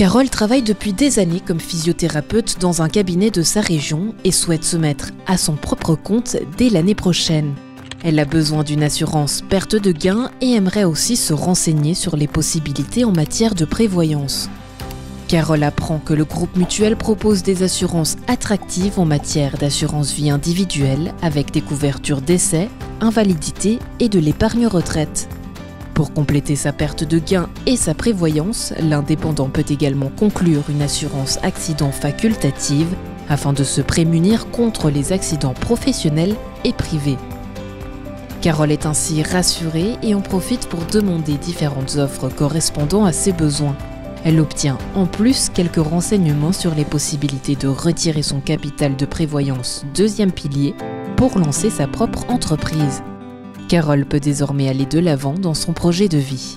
Carole travaille depuis des années comme physiothérapeute dans un cabinet de sa région et souhaite se mettre à son propre compte dès l'année prochaine. Elle a besoin d'une assurance perte de gain et aimerait aussi se renseigner sur les possibilités en matière de prévoyance. Carole apprend que le groupe mutuel propose des assurances attractives en matière d'assurance vie individuelle avec des couvertures d'essai, invalidité et de l'épargne retraite. Pour compléter sa perte de gain et sa prévoyance, l'indépendant peut également conclure une assurance accident facultative afin de se prémunir contre les accidents professionnels et privés. Carole est ainsi rassurée et en profite pour demander différentes offres correspondant à ses besoins. Elle obtient en plus quelques renseignements sur les possibilités de retirer son capital de prévoyance deuxième pilier pour lancer sa propre entreprise. Carole peut désormais aller de l'avant dans son projet de vie.